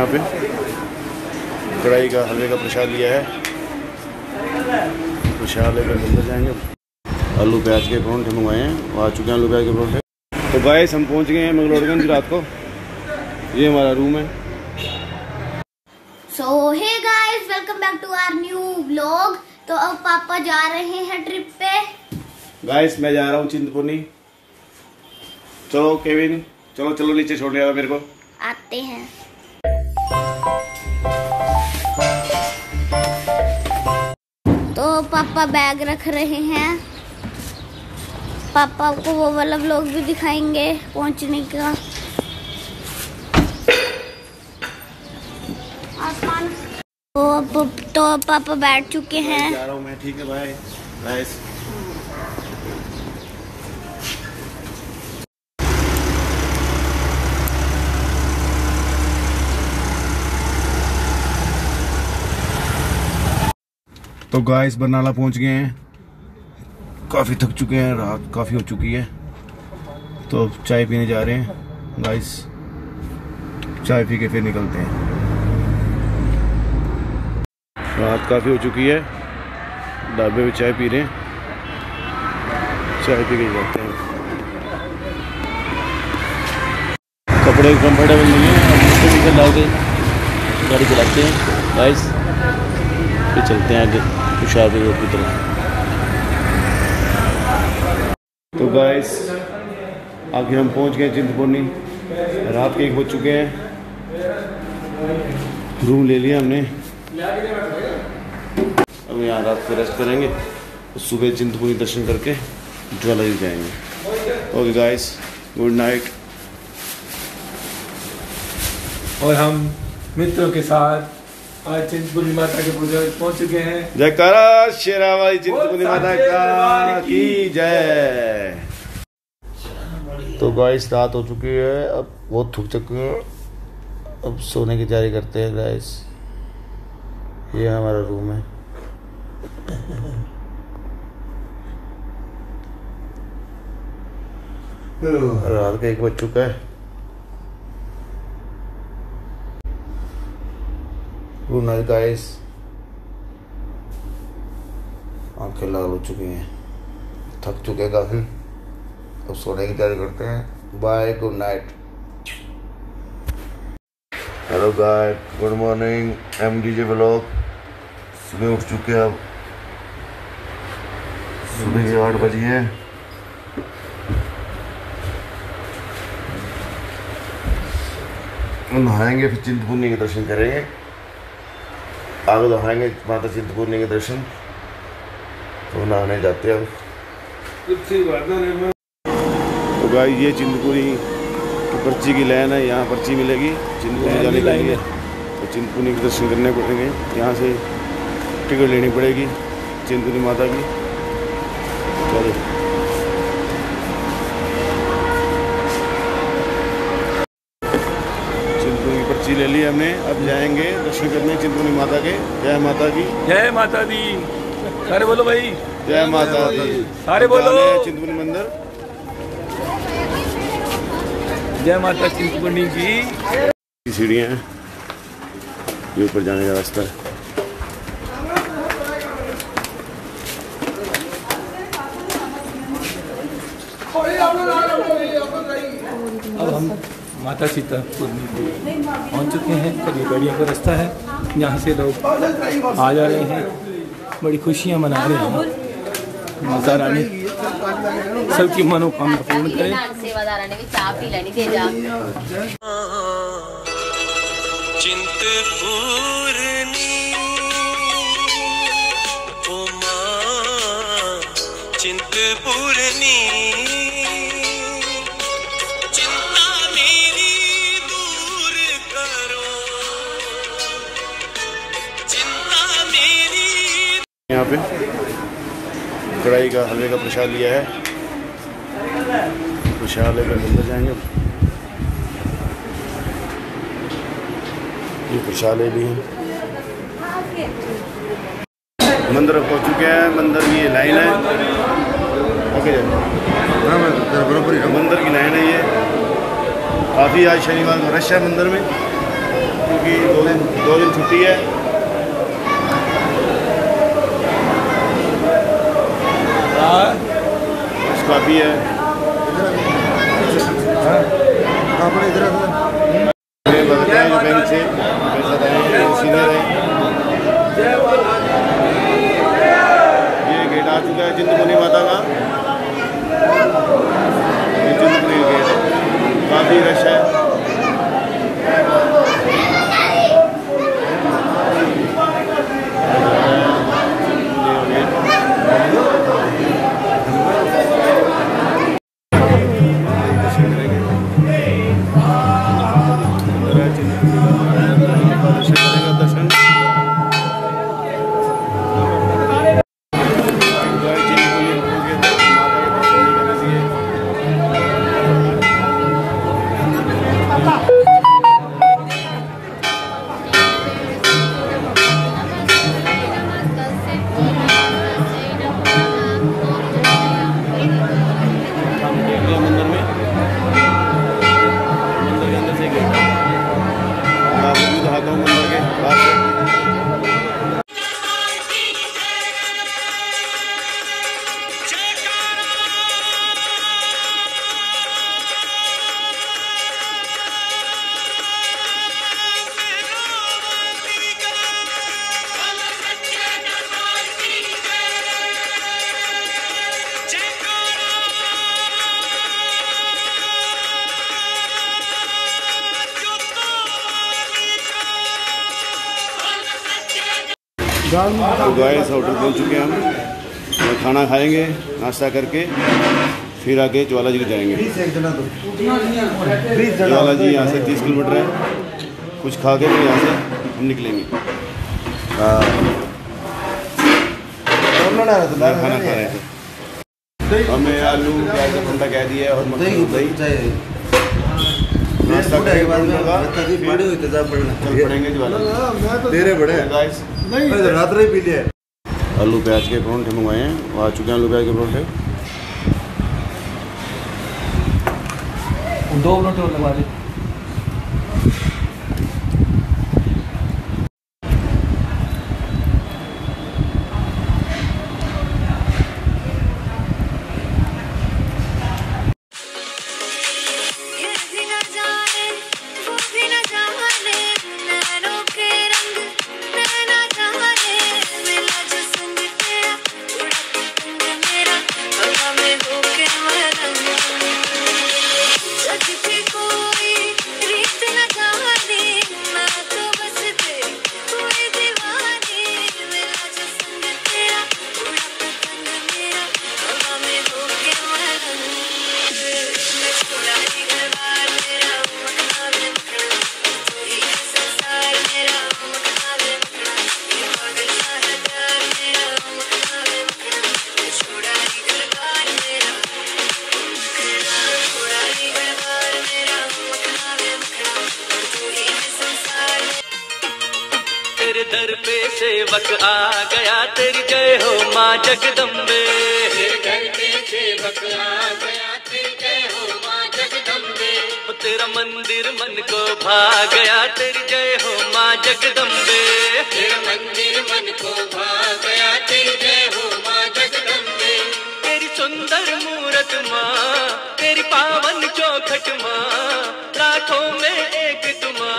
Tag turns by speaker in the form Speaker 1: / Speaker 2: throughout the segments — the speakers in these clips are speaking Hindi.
Speaker 1: यहाँ पे। कढ़ाई का हलवे का प्रसाद लिया है। प्रसाद लेकर अंदर जाएँगे। आलू प्याज के परोंठे मंगवाए हैं। वो आ चुके हैं आलू प्याज के परोंठे। तो गाइस हम पहुँच गए हैं मंगलोरगंज रात को। ये हमारा रूम है।
Speaker 2: So hey guys welcome back to our new vlog तो अब पापा जा रहे हैं ट्रिप पे।
Speaker 1: गाइस मैं जा रहा हूँ चिंतपूर्णी। चलो केविन। चलो चलो नीचे छोड़ने आओ मेरे को।
Speaker 2: आते हैं। पापा बैग रख रहे हैं। पापा को वो वाला व्लॉग भी दिखाएँगे पहुँचने का। तो तो पापा बैठ चुके हैं।
Speaker 1: मैं ठीक है बाय तो गाइस बरनाला पहुँच गए हैं। काफ़ी थक चुके हैं, रात काफ़ी हो चुकी है। तो चाय पीने जा रहे हैं। गाइस चाय पी के फिर निकलते हैं। रात काफ़ी हो चुकी है। ढाबे में चाय पी रहे हैं। चाय पी के जाते हैं। कपड़े कंफर्टेबल नहीं है। डाल गाड़ी चलाते हैं। गाइस फिर चलते हैं आगे। तुषार रोड की तरफ़। तो गाइस आखिर हम पहुँच गए चिंतपूर्णी। रात के एक बज चुके हैं। रूम ले लिया हमने। अब यहाँ रात को रेस्ट करेंगे। तो सुबह चिंतपूर्णी दर्शन करके ज्वाला जी जाएँगे। ओके गाइस गुड नाइट
Speaker 3: और हम मित्रों के साथ आज चिंतपूर्णी माता के पूजा पहुँच चुके हैं।
Speaker 1: जयकारा शेरावाली चिंतपूर्णी माता का की जय। तो गाइस रात हो चुकी है अब बहुत थक चुके हैं। अब सोने की तैयारी करते हैं गाइस ये हमारा रूम है। रात का एक बज चुका है। गुड गाइस आँखें लाल हो चुकी हैं। थक चुके काफ़ी। अब सोने की तैयारी करते हैं। Bye good night hello guy good morning M D J blog सुबह उठ चुके अब। सुबह के आठ बजे हैं नहाएँगे, फिर चिंतपूर्णी के दर्शन करेंगे। आगे नहाएँगे माता चिंतपूर्णी के दर्शन। तो नहाने जाते हैं तो गाय ये चिंतपूर्णी की पर्ची की लाइन है यहाँ पर्ची मिलेगी। चिंतपूर्णी जाने के लिए। तो चिंतपूर्णी के दर्शन करने पड़ेंगे। यहाँ से टिकट लेनी पड़ेगी चिंतपूर्णी माता की। चलो। ली हमने अब जाएँगे दर्शन करने चिंतपूर्णी माता के। जय माता की
Speaker 3: जय माता दी। अरे बोलो भाई।
Speaker 1: जय माता दी।
Speaker 3: सारे बोलो।
Speaker 1: चिंतपूर्णी मंदिर।
Speaker 3: जय माता चिंतपूर्णी की।
Speaker 1: की सीढ़ियाँ हैं। ये ऊपर जाने का रास्ता है।
Speaker 3: अब हम माता सीता में पहुँच चुके हैं। कभी गाड़ियों का रास्ता है। यहाँ से लोग आ जा रहे हैं। बड़ी खुशियाँ मना रहे हैं। माता रानी सबकी मनोकामना पूर्ण करें।
Speaker 1: यहाँ पे। कढ़ाई का, हलवे का प्रसाद लिया है। प्रसाद लेकर अंदर जाएँगे। ये प्रसाद ले लिए। मंदिर पहुँच चुके हैं। मंदिर की लाइन है। ओके मंदिर की लाइन है ये। काफ़ी आज शनिवार को रश है मंदिर में, क्योंकि दो दिन दो दिन छुट्टी है। कुछ तो गाइस होटल पहुँच चुके हैं हम। खाना खाएँगे नाश्ता करके फिर आके ज्वाला जी को जाएँगे ज्वाला जी यहाँ से तीस किलोमीटर है। कुछ खा के फिर यहाँ से हम निकलेंगे। खाना खा रहे थे। हमें आलू प्याज का ठंडा कह दिया और मक्खन दही
Speaker 4: रही पी लिया
Speaker 1: आलू प्याज के परौंठे मंगवाए हैं वो आ चुके हैं आलू प्याज के परोंठे।
Speaker 5: दो परौंठे और लगवा दे।
Speaker 6: दर पे सेवक आ गया तेरी जय हो माँ जगदम्बे। दर पे सेवक आ गया तेरी जय हो माँ जगदम्बे। तेरा मंदिर मन को भा गया तेरी जय हो माँ जगदम्बे। तेरा मंदिर मन को भा गया तेरी जय हो माँ जगदम्बे। तेरी सुंदर मूरत माँ तेरी पावन चौखट माँ लाखों में एक तुमा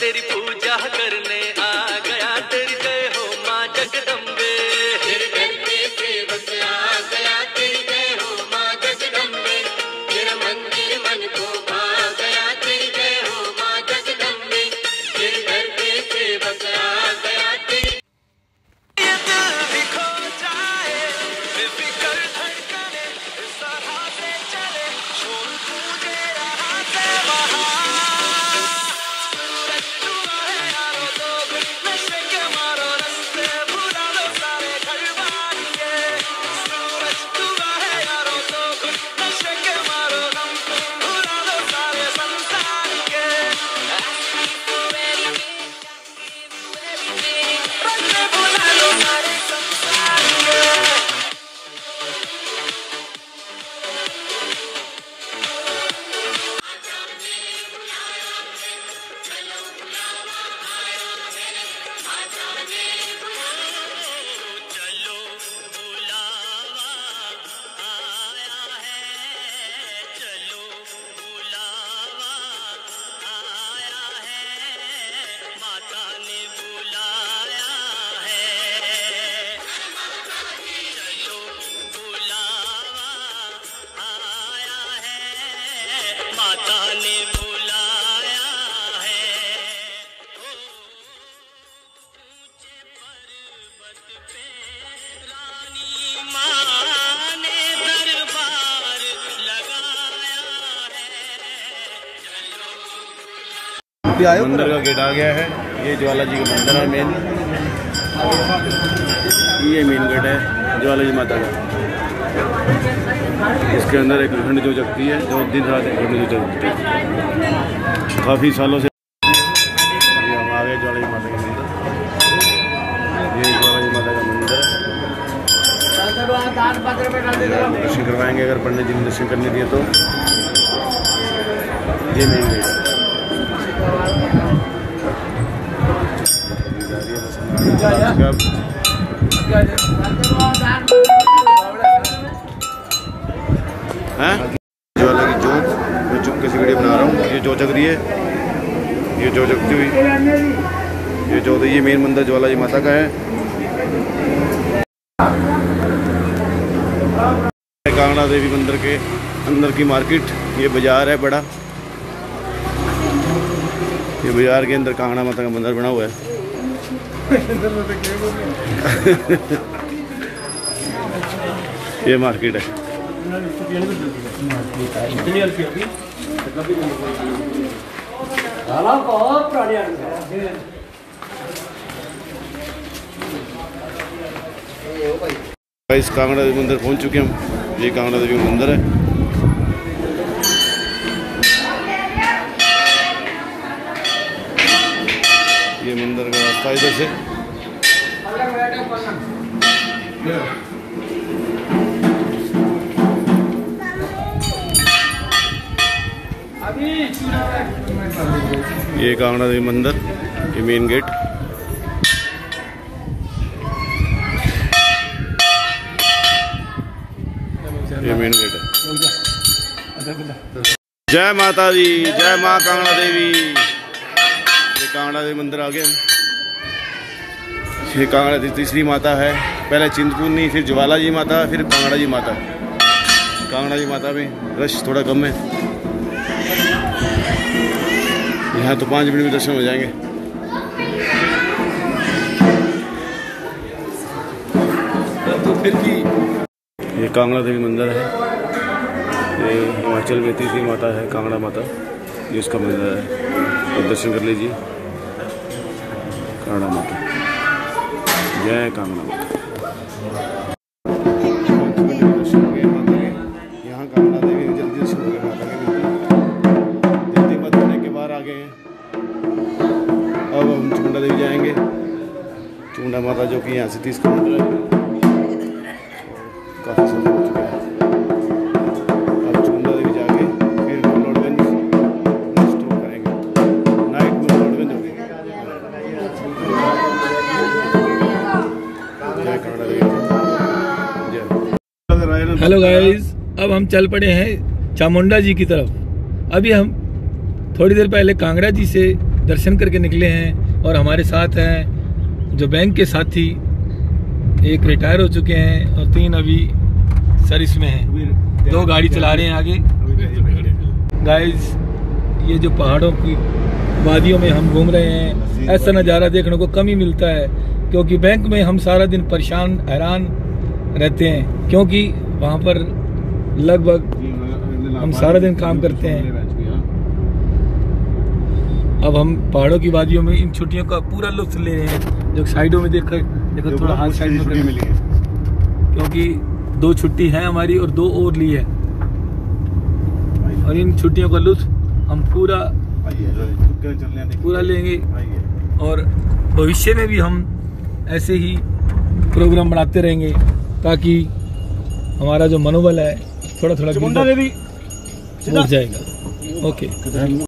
Speaker 6: तेरी पूजा करने है मंदिर का
Speaker 1: गेट आ गया है। ये ज्वाला जी का मंदिर है मेन ये मेन गेट है ज्वाला जी माता का। इसके अंदर एक घंट जो जगती है जो दिन रात एक घंट जो जगती है। काफ़ी सालों से ये हम आ गए ज्वाला जी माता का मंदिर। ये ज्वाला जी माता का मंदिर दर्शन करवाएँगे अगर पंडित जी ने दर्शन करने दिए तो। ये मेन गेट ज्वाला की जोत मैं चुपके से वीडियो बना रहा हूँ। ये जो जग रही है, ये जो जगती हुई, ये जो ये मेन मंदिर ज्वाला जी माता का है। कांगड़ा देवी मंदिर के अंदर की मार्केट, ये बाज़ार है बड़ा। ये बाज़ार के अंदर कांगड़ा माता का मंदिर बना हुआ है। ये मार्केट है। इस कांगड़ा देवी मंदिर पहुँच चुके हम। ये कांगड़ा देवी मंदिर है। इधर से ये कांगड़ा देवी मंदिर ये मेन गेट ये मेन गेट है। जय माता दी जय माँ कांगड़ा देवी। ये कांगड़ा देवी मंदिर आ गए ये कांगड़ा तीसरी माता है। पहले चिंतपूर्णी, फिर ज्वाला जी माता, फिर कांगड़ा जी माता। कांगड़ा जी माता में रश थोड़ा कम है। यहाँ तो पाँच मिनट में दर्शन हो जाएँगे।
Speaker 3: तो फिर की
Speaker 1: ये कांगड़ा देवी मंदिर है। ये हिमाचल में तीसरी माता है, कांगड़ा माता, ये उसका मंदिर है। तो दर्शन कर लीजिए। कांगड़ा माता। जय कामना। यहाँ कामना देवी जल्दी गए माता के जल्दी मत होने के बाहर आ गए हैं। अब हम चुंडा देवी जाएँगे। चुंडा माता जो कि यहाँ से तीस किलोमीटर
Speaker 3: हेलो गाइस अब हम चल पड़े हैं चामुंडा जी की तरफ़। अभी हम थोड़ी देर पहले कांगड़ा जी से दर्शन करके निकले हैं और हमारे साथ हैं जो बैंक के साथी एक रिटायर हो चुके हैं और तीन अभी सर्विस में हैं। दो गाड़ी चला रहे हैं आगे। गाइस ये जो पहाड़ों की वादियों में हम घूम रहे हैं ऐसा नज़ारा देखने को कम ही मिलता है क्योंकि बैंक में हम सारा दिन परेशान हैरान रहते हैं क्योंकि वहाँ पर लगभग हम सारा दिन काम करते हैं। अब हम पहाड़ों की वादियों में इन छुट्टियों का पूरा लुत्फ ले रहे हैं। जो साइडों में देखकर देखो थोड़ा हाथ साइड में
Speaker 1: मिली है।
Speaker 3: क्योंकि दो छुट्टी है हमारी और दो और ली है। और इन छुट्टियों का लुत्फ हम पूरा पूरा लेंगे। और भविष्य में भी हम ऐसे ही प्रोग्राम बनाते रहेंगे ताकि हमारा जो मनोबल है थोड़ा थोड़ा उठ जाएगा। ओके।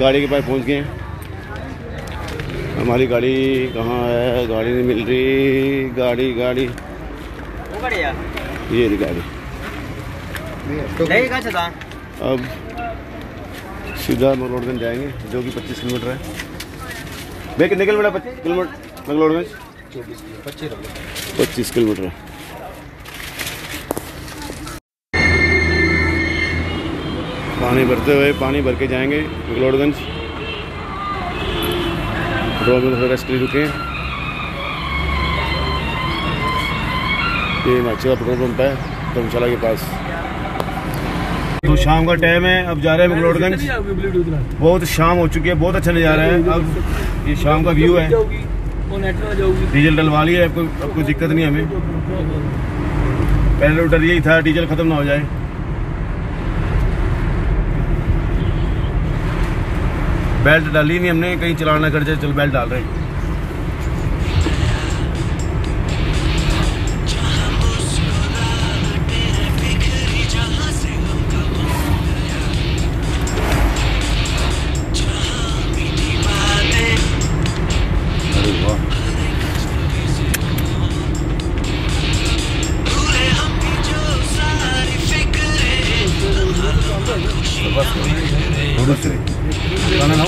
Speaker 1: गाड़ी के पास पहुँच गए। हमारी गाड़ी कहाँ है? गाड़ी नहीं मिल रही। गाड़ी गाड़ी। ये रही गाड़ी। अब सीधा मकलोडगंज जाएँगे जो कि 25 किलोमीटर है। भैया कितने किलोमीटर पच्चीस किलोमीटर मकलोडगंज पच्चीस किलोमीटर है। पानी भरते हुए पानी भर के जाएँगे मकलोडगंज पेट्रोल में थोड़ा रेस्ट के लिए रुके हैं। ये हिमाचल का पेट्रोल पंप है, धर्मशाला के पास। तो शाम का टाइम है, अब जा रहे हैं मकलोडगंज बहुत शाम हो चुकी है, बहुत अच्छा नज़ारा है। अब ये शाम का व्यू है। डीजल डलवा लिया है कोई दिक्कत नहीं हमें। पहले डर यही था, डीजल खत्म ना हो जाए। बेल्ट डाली नहीं हमने कहीं चलाना कर जाए चल बेल्ट डाल रहे हैं। सी गाना ना।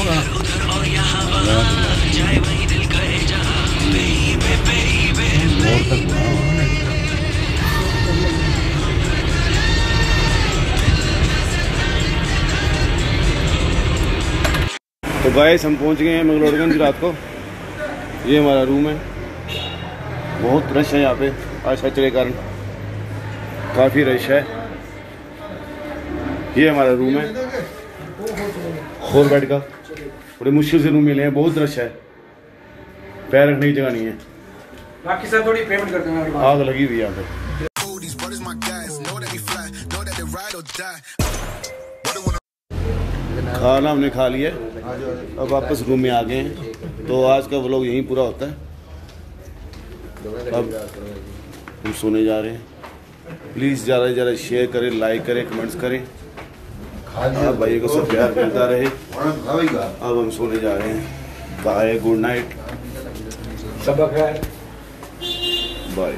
Speaker 1: तो गाइस हम पहुँच गए हैं मंगलोरगंज रात को। ये हमारा रूम है। बहुत रश है यहाँ पे, आज सैचरे के कारण। काफ़ी रश है। ये हमारा रूम है। फोर बेड का बड़े मुश्किल से रूम मिले हैं बहुत रश है पैर रखने की जगह नहीं है
Speaker 3: बाकी सब थोड़ी पेमेंट कर दूँगा
Speaker 1: आग लगी हुई है. खाना हमने खा लिया अब वापस रूम में आ गए हैं तो आज का व्लॉग यहीं पूरा होता है अब हम सोने जा रहे हैं प्लीज़ ज़्यादा से ज़्यादा शेयर करें लाइक करें कमेंट्स करें आप भाई को सब प्यार मिलता रहे। अब हम सोने जा रहे हैं। बाय गुड नाइट
Speaker 3: सबक है।
Speaker 1: बाय